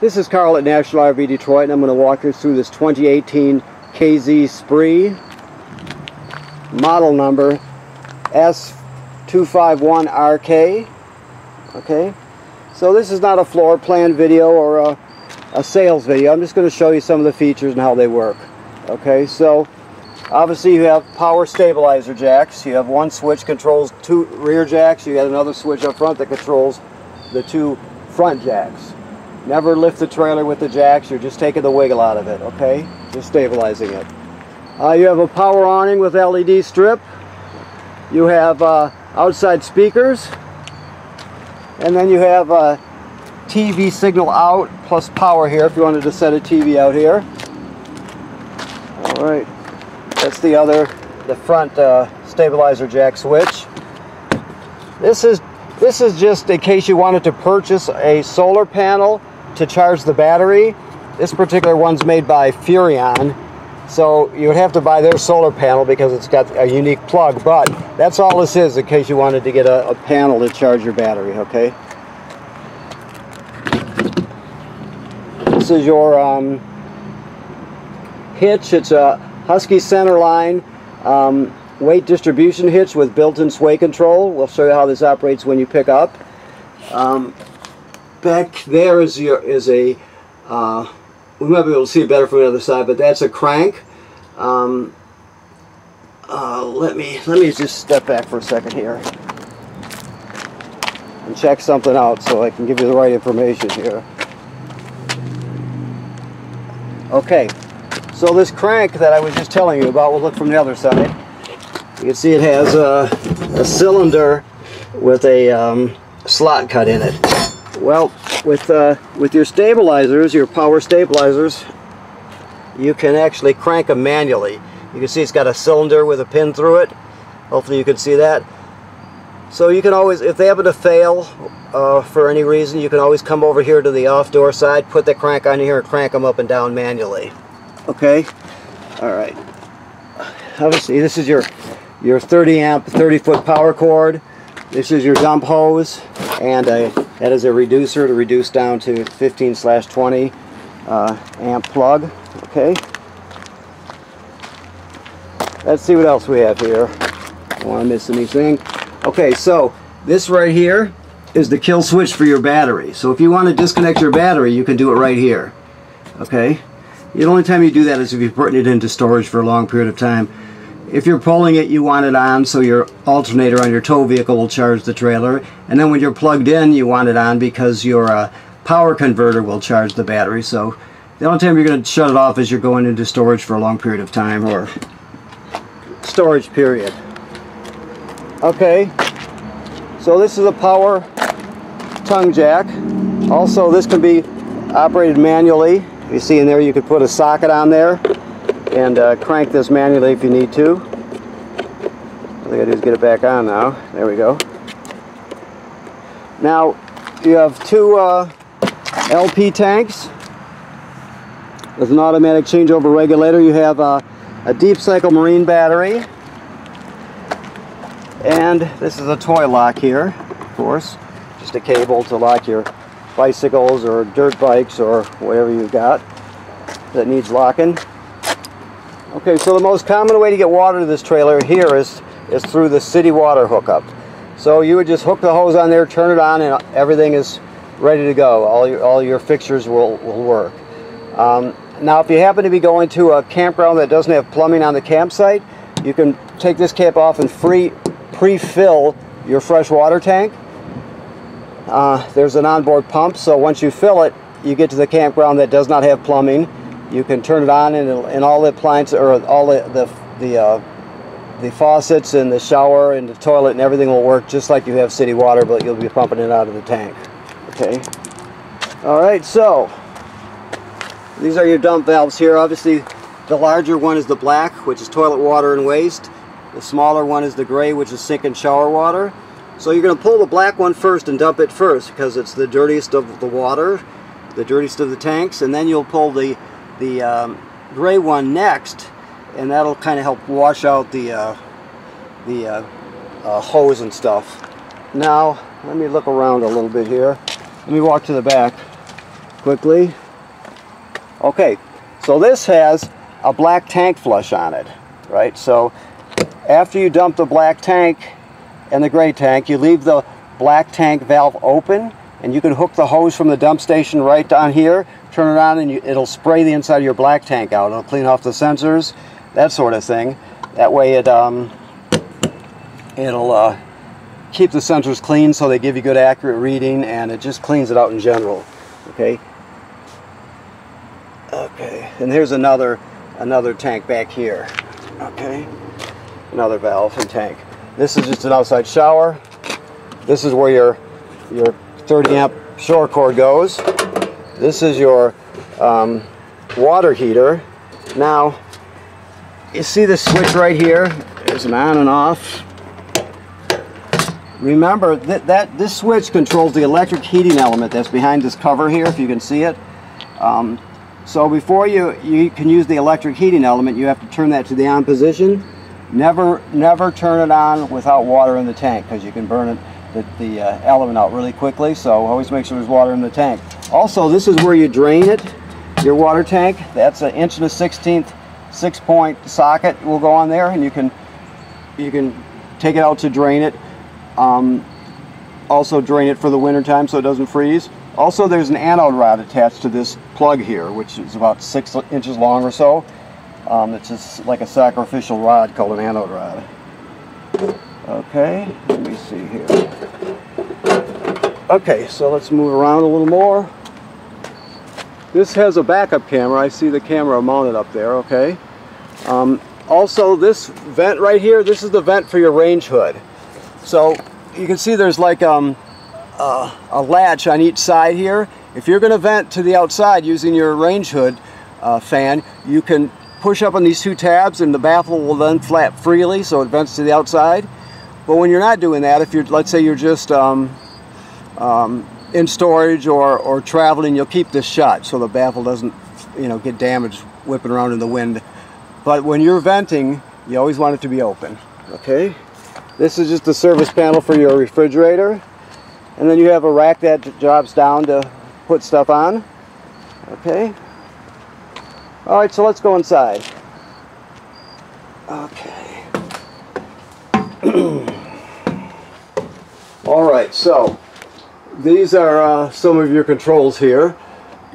This is Karl at National RV Detroit and I'm going to walk you through this 2018 KZ Spree. Model number S251RK okay. So this is not a floor plan video or a, a sales video. I'm just going to show you some of the features and how they work. Okay. So obviously you have power stabilizer jacks. You have one switch controls two rear jacks. You got another switch up front that controls the two front jacks Never lift the trailer with the jacks, you're just taking the wiggle out of it, okay? Just stabilizing it. Uh, you have a power awning with LED strip. You have uh, outside speakers. And then you have a uh, TV signal out plus power here if you wanted to set a TV out here. Alright, that's the other, the front uh, stabilizer jack switch. This is this is just in case you wanted to purchase a solar panel to charge the battery. This particular one's made by Furrion. So you would have to buy their solar panel because it's got a unique plug, but that's all this is in case you wanted to get a, a panel to charge your battery, okay? This is your um, hitch. It's a Husky centerline um, weight distribution hitch with built-in sway control. We'll show you how this operates when you pick up. Um, back there is your is a uh, we might be able to see it better from the other side, but that's a crank. Um, uh, let me let me just step back for a second here and check something out so I can give you the right information here. Okay, so this crank that I was just telling you about, we'll look from the other side. You can see it has a, a cylinder with a um, slot cut in it. Well, with, uh, with your stabilizers, your power stabilizers, you can actually crank them manually. You can see it's got a cylinder with a pin through it. Hopefully you can see that. So you can always, if they happen to fail uh, for any reason, you can always come over here to the off door side, put the crank on here and crank them up and down manually. Okay? Alright. Obviously this is your, your 30 amp, 30 foot power cord. This is your dump hose and a, that is a reducer to reduce down to 15 slash 20 uh, amp plug okay? Let's see what else we have here. I don't want to miss anything. Okay so this right here is the kill switch for your battery. So if you want to disconnect your battery you can do it right here okay? The only time you do that is if you're putting it into storage for a long period of time if you're pulling it, you want it on so your alternator on your tow vehicle will charge the trailer. And then when you're plugged in, you want it on because your uh, power converter will charge the battery. So the only time you're going to shut it off is you're going into storage for a long period of time or storage period. Okay, so this is a power tongue jack. Also, this can be operated manually. You see in there, you could put a socket on there and uh, crank this manually if you need to. All I gotta do is get it back on now. There we go. Now you have two uh, LP tanks with an automatic changeover regulator. You have uh, a deep cycle marine battery and this is a toy lock here of course just a cable to lock your bicycles or dirt bikes or whatever you've got that needs locking Okay, so the most common way to get water to this trailer here is, is through the city water hookup. So you would just hook the hose on there, turn it on, and everything is ready to go. All your, all your fixtures will, will work. Um, now, if you happen to be going to a campground that doesn't have plumbing on the campsite, you can take this cap off and free pre-fill your fresh water tank. Uh, there's an onboard pump, so once you fill it, you get to the campground that does not have plumbing you can turn it on and, and all the appliances or all the the the, uh, the faucets and the shower and the toilet and everything will work just like you have city water but you'll be pumping it out of the tank. Okay? All right so these are your dump valves here. Obviously the larger one is the black which is toilet water and waste. The smaller one is the gray which is sink and shower water. So you're going to pull the black one first and dump it first because it's the dirtiest of the water the dirtiest of the tanks and then you'll pull the the um, gray one next and that'll kind of help wash out the uh, the uh, uh, hose and stuff. Now let me look around a little bit here. Let me walk to the back. quickly. Okay, so this has a black tank flush on it, right? So after you dump the black tank and the gray tank, you leave the black tank valve open and you can hook the hose from the dump station right down here, turn it on and you, it'll spray the inside of your black tank out. It'll clean off the sensors, that sort of thing. That way it, um, it'll uh, keep the sensors clean so they give you good accurate reading and it just cleans it out in general. Okay. Okay, and here's another another tank back here. Okay, another valve and tank. This is just an outside shower. This is where your your 30 amp shore cord goes. This is your um, water heater. Now, you see the switch right here? There's an on and off. Remember that, that this switch controls the electric heating element that's behind this cover here, if you can see it. Um, so before you, you can use the electric heating element, you have to turn that to the on position. Never, never turn it on without water in the tank because you can burn it, the, the uh, element out really quickly. So always make sure there's water in the tank. Also, this is where you drain it, your water tank. That's an inch and a 16th six point socket will go on there and you can, you can take it out to drain it. Um, also drain it for the winter time so it doesn't freeze. Also there's an anode rod attached to this plug here which is about six inches long or so. Um, it's just like a sacrificial rod called an anode rod. Okay, let me see here. Okay, so let's move around a little more. This has a backup camera. I see the camera mounted up there, okay. Um, also this vent right here, this is the vent for your range hood. So you can see there's like um, uh, a latch on each side here. If you're going to vent to the outside using your range hood uh, fan, you can push up on these two tabs and the baffle will then flap freely so it vents to the outside. But when you're not doing that, if you're, let's say you're just um, um, in storage or, or traveling, you'll keep this shut so the baffle doesn't you know, get damaged whipping around in the wind. But when you're venting, you always want it to be open, okay? This is just the service panel for your refrigerator. And then you have a rack that drops down to put stuff on. Okay. All right, so let's go inside. Okay. All right, so these are uh, some of your controls here.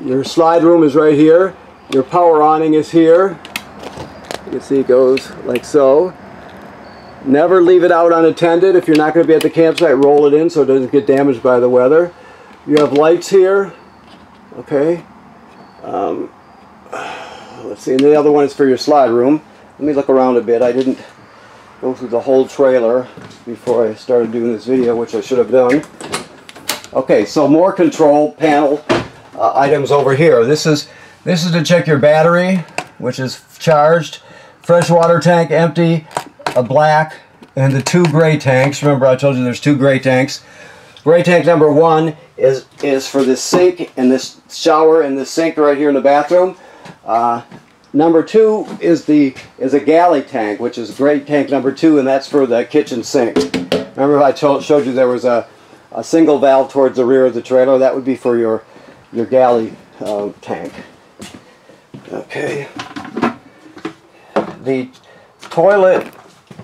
Your slide room is right here. Your power awning is here. You can see it goes like so. Never leave it out unattended. If you're not going to be at the campsite, roll it in so it doesn't get damaged by the weather. You have lights here. Okay. Um, let's see, and the other one is for your slide room. Let me look around a bit. I didn't go through the whole trailer before I started doing this video, which I should have done. Okay, so more control panel uh, items over here. This is this is to check your battery, which is charged. Freshwater tank empty, a black, and the two gray tanks. Remember I told you there's two gray tanks. Gray tank number one is, is for this sink and this shower and this sink right here in the bathroom. Uh, number two is the is a galley tank, which is gray tank number two, and that's for the kitchen sink. Remember I told, showed you there was a, a single valve towards the rear of the trailer. That would be for your, your galley uh, tank. Okay. The toilet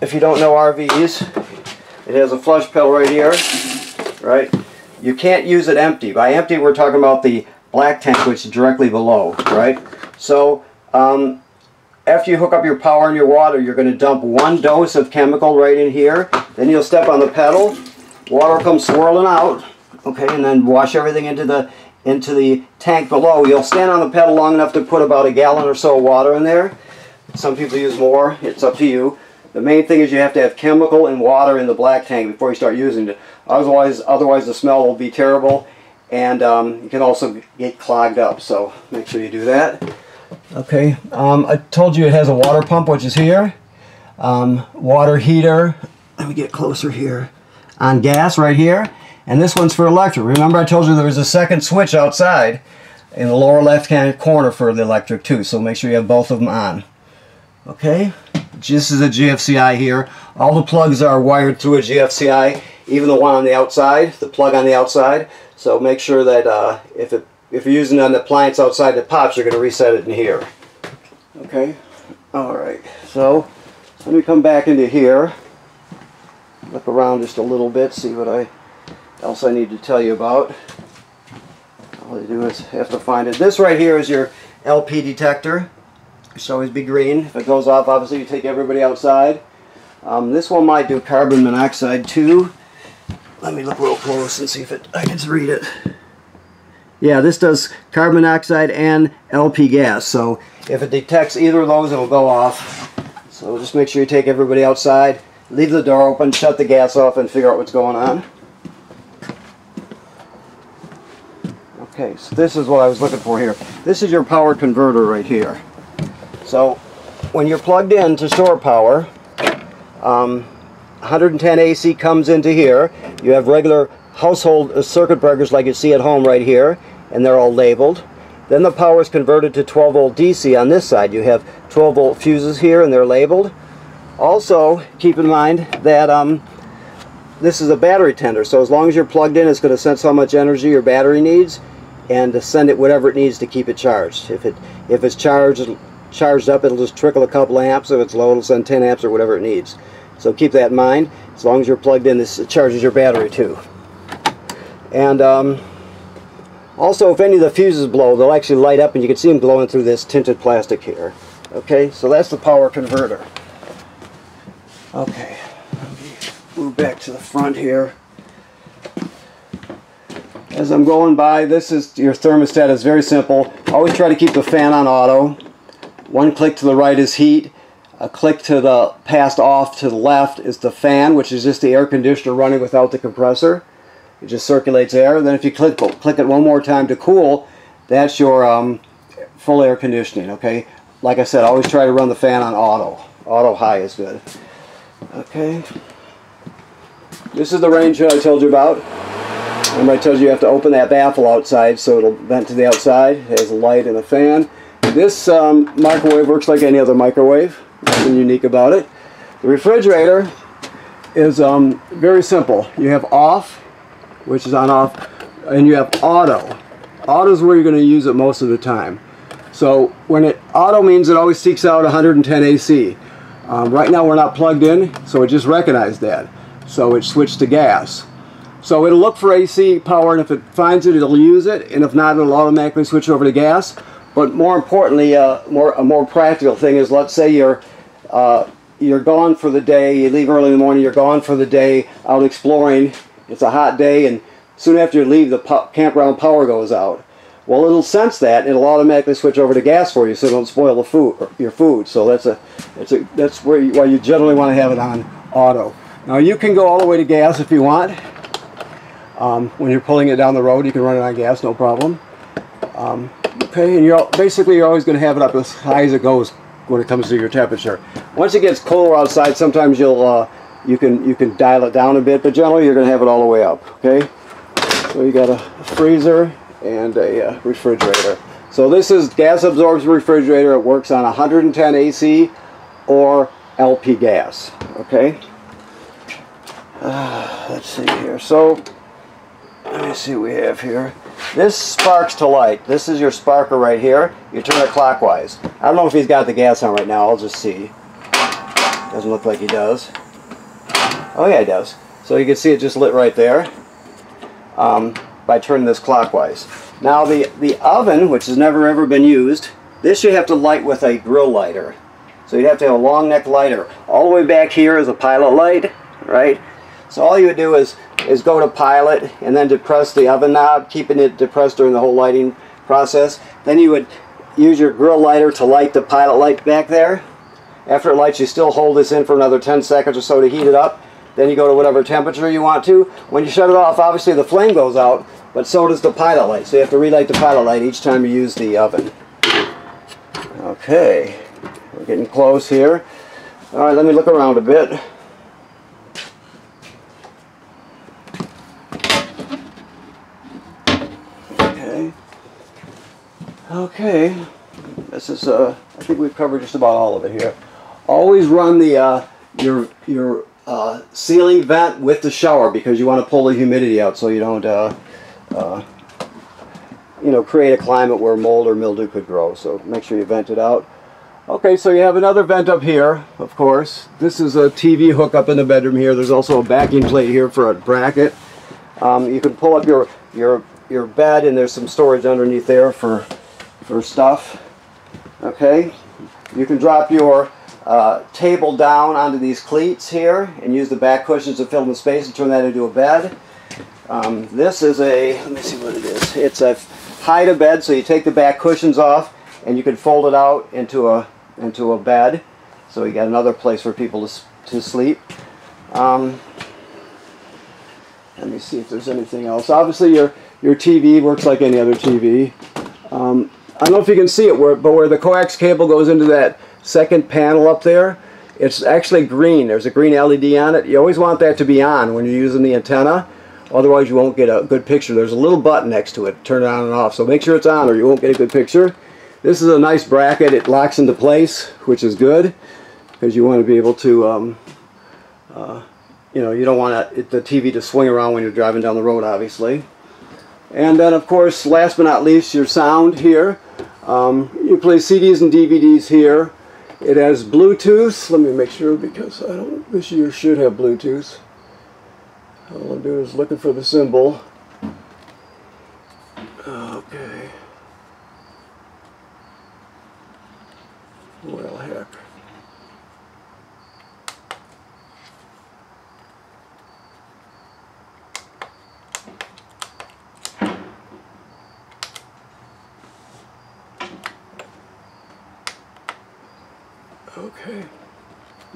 if you don't know RVs, it has a flush pedal right here, right? You can't use it empty. By empty, we're talking about the black tank, which is directly below, right? So, um, after you hook up your power and your water, you're going to dump one dose of chemical right in here. Then you'll step on the pedal, water comes swirling out, okay, and then wash everything into the into the tank below. You'll stand on the pedal long enough to put about a gallon or so of water in there. Some people use more, it's up to you. The main thing is you have to have chemical and water in the black tank before you start using it. Otherwise, otherwise the smell will be terrible and um, you can also get clogged up. So make sure you do that. Okay, um, I told you it has a water pump which is here. Um, water heater, let me get closer here, on gas right here. And this one's for electric. Remember I told you there was a second switch outside in the lower left hand corner for the electric too. So make sure you have both of them on. Okay. This is a GFCI here. All the plugs are wired through a GFCI, even the one on the outside, the plug on the outside. So make sure that uh, if it if you're using an appliance outside that pops, you're going to reset it in here. Okay, all right. So let me come back into here, look around just a little bit, see what I else I need to tell you about. All I do is have to find it. This right here is your LP detector. It should always be green. If it goes off, obviously you take everybody outside. Um, this one might do carbon monoxide too. Let me look real close and see if it, I can read it. Yeah, this does carbon monoxide and LP gas. So if it detects either of those, it'll go off. So just make sure you take everybody outside, leave the door open, shut the gas off, and figure out what's going on. Okay, so this is what I was looking for here. This is your power converter right here. So when you're plugged in to shore power, um, 110 AC comes into here. You have regular household circuit breakers like you see at home right here, and they're all labeled. Then the power is converted to 12 volt DC on this side. You have 12 volt fuses here and they're labeled. Also, keep in mind that um, this is a battery tender, so as long as you're plugged in, it's going to sense how much energy your battery needs and to send it whatever it needs to keep it charged. If it if it's charged charged up, it'll just trickle a couple amps. If it's low, it'll send 10 amps or whatever it needs. So keep that in mind. As long as you're plugged in, this charges your battery too. And um, also, if any of the fuses blow, they'll actually light up and you can see them glowing through this tinted plastic here. Okay, so that's the power converter. Okay, move back to the front here. As I'm going by, this is your thermostat is very simple. Always try to keep the fan on auto. One click to the right is heat. A click to the past off to the left is the fan, which is just the air conditioner running without the compressor. It just circulates air. Then if you click, click it one more time to cool, that's your um, full air conditioning, okay? Like I said, always try to run the fan on auto. Auto high is good. Okay. This is the range that I told you about. Remember I told you you have to open that baffle outside so it'll vent to the outside. It has a light and a fan. This um, microwave works like any other microwave. Nothing unique about it. The refrigerator is um, very simple. You have off, which is on off, and you have auto. Auto is where you're going to use it most of the time. So when it auto means it always seeks out 110 AC. Um, right now we're not plugged in, so it just recognized that. So it switched to gas. So it'll look for AC power, and if it finds it, it'll use it, and if not, it'll automatically switch over to gas. But more importantly, uh, more a more practical thing is, let's say you're uh, you're gone for the day, you leave early in the morning, you're gone for the day out exploring, it's a hot day, and soon after you leave, the campground power goes out. Well, it'll sense that, it'll automatically switch over to gas for you, so it don't spoil the food, your food. So that's a, it's a, that's where you, why you generally want to have it on auto. Now you can go all the way to gas if you want. Um, when you're pulling it down the road, you can run it on gas, no problem. Um, okay, and you're basically you're always going to have it up as high as it goes when it comes to your temperature. Once it gets colder outside, sometimes you'll uh, you can you can dial it down a bit, but generally you're going to have it all the way up. Okay, so you got a freezer and a uh, refrigerator. So this is gas absorbed refrigerator. It works on 110 AC or LP gas. Okay. Uh, let's see here. So let me see what we have here. This sparks to light. This is your sparker right here. You turn it clockwise. I don't know if he's got the gas on right now. I'll just see. Doesn't look like he does. Oh yeah, he does. So you can see it just lit right there um, by turning this clockwise. Now the, the oven, which has never ever been used, this you have to light with a grill lighter. So you'd have to have a long neck lighter. All the way back here is a pilot light, right? So all you would do is, is go to pilot and then depress the oven knob, keeping it depressed during the whole lighting process. Then you would use your grill lighter to light the pilot light back there. After it lights, you still hold this in for another 10 seconds or so to heat it up. Then you go to whatever temperature you want to. When you shut it off, obviously the flame goes out, but so does the pilot light. So you have to relight the pilot light each time you use the oven. Okay, we're getting close here. All right, let me look around a bit. Okay. Okay. This is, uh, I think we've covered just about all of it here. Always run the, uh, your, your uh, ceiling vent with the shower because you want to pull the humidity out so you don't uh, uh, you know, create a climate where mold or mildew could grow. So make sure you vent it out. Okay, so you have another vent up here, of course. This is a TV hookup in the bedroom here. There's also a backing plate here for a bracket. Um, you can pull up your your your bed, and there's some storage underneath there for for stuff. Okay, you can drop your uh, table down onto these cleats here and use the back cushions to fill the space and turn that into a bed. Um, this is a, let me see what it is. It's a hide a bed, so you take the back cushions off and you can fold it out into a into a bed. So you got another place for people to, to sleep. Um, let me see if there's anything else. Obviously your, your TV works like any other TV. Um, I don't know if you can see it, but where the coax cable goes into that second panel up there, it's actually green. There's a green LED on it. You always want that to be on when you're using the antenna. Otherwise you won't get a good picture. There's a little button next to it. Turn it on and off. So make sure it's on or you won't get a good picture. This is a nice bracket. It locks into place, which is good because you want to be able to, um, uh, you know, you don't want it, the TV to swing around when you're driving down the road, obviously. And then, of course, last but not least, your sound here. Um, you play CDs and DVDs here. It has Bluetooth. Let me make sure because I don't. This year should have Bluetooth. All I'm doing is looking for the symbol. Okay. Well, heck. Okay.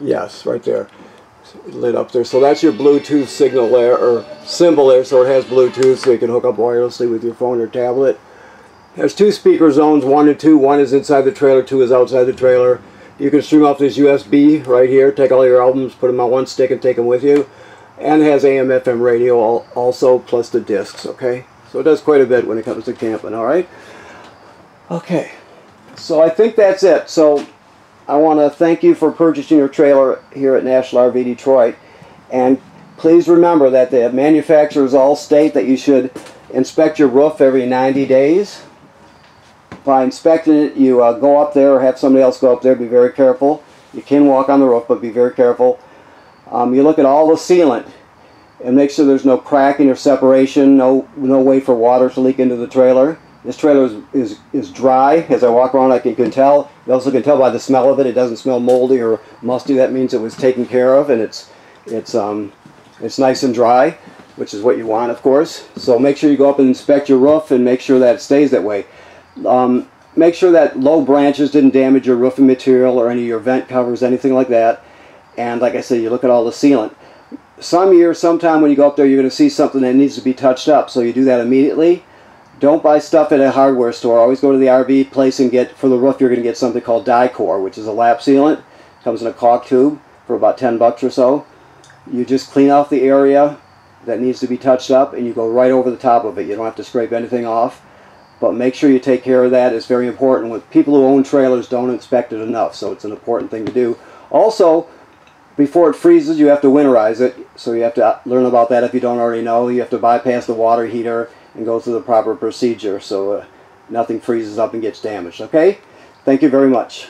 Yes, right there. Lit up there. So that's your Bluetooth signal there, or symbol there, so it has Bluetooth, so you can hook up wirelessly with your phone or tablet. There's two speaker zones, one and two. One is inside the trailer, two is outside the trailer. You can stream off this USB right here, take all your albums, put them on one stick and take them with you. And it has AM, FM radio also, plus the discs, okay? So it does quite a bit when it comes to camping, all right? Okay, so I think that's it. So I want to thank you for purchasing your trailer here at National RV Detroit. And please remember that the manufacturers all state that you should inspect your roof every 90 days. By inspecting it, you uh, go up there or have somebody else go up there. Be very careful. You can walk on the roof, but be very careful. Um, you look at all the sealant and make sure there's no cracking or separation, no, no way for water to leak into the trailer. This trailer is, is, is dry. As I walk around, I can, can tell. You also can tell by the smell of it. It doesn't smell moldy or musty. That means it was taken care of, and it's it's um, it's nice and dry, which is what you want, of course. So make sure you go up and inspect your roof and make sure that it stays that way. Um, make sure that low branches didn't damage your roofing material or any of your vent covers, anything like that. And like I said, you look at all the sealant. Some year, sometime when you go up there, you're going to see something that needs to be touched up. So you do that immediately. Don't buy stuff at a hardware store. Always go to the RV place and get, for the roof, you're going to get something called Dicor, which is a lap sealant. Comes in a caulk tube for about 10 bucks or so. You just clean off the area that needs to be touched up and you go right over the top of it. You don't have to scrape anything off. But make sure you take care of that. It's very important. With people who own trailers don't inspect it enough, so it's an important thing to do. Also, before it freezes, you have to winterize it. So you have to uh, learn about that if you don't already know. You have to bypass the water heater and go through the proper procedure so uh, nothing freezes up and gets damaged. Okay? Thank you very much.